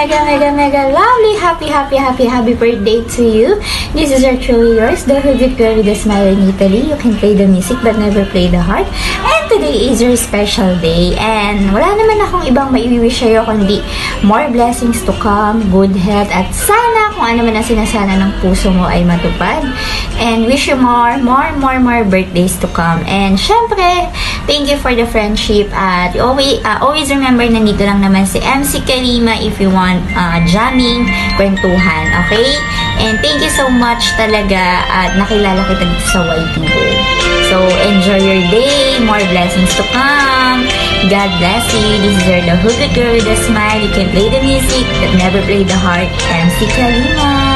mega, mega, mega, lovely, happy, happy, happy, happy birthday to you. This is our truly yours, the hooded girl with a smile in Italy. You can play the music but never play the heart. And today is your special day. And wala naman akong ibang maiwiwish sa'yo kundi more blessings to come, good health, at sana kung ano man ang sinasana ng puso mo ay matupad. And wish you more, more, more, more birthdays to come. And syempre, thank you for the friendship. At always, uh, always remember, nandito lang naman si MC Karima if you want uh, jamming, kwentuhan, okay? And thank you so much talaga at nakilala kita dito sa YT World. More blessings to come. God bless you. This is your The Hookah Girl with a smile. You can play the music but never play the heart. MC Karima.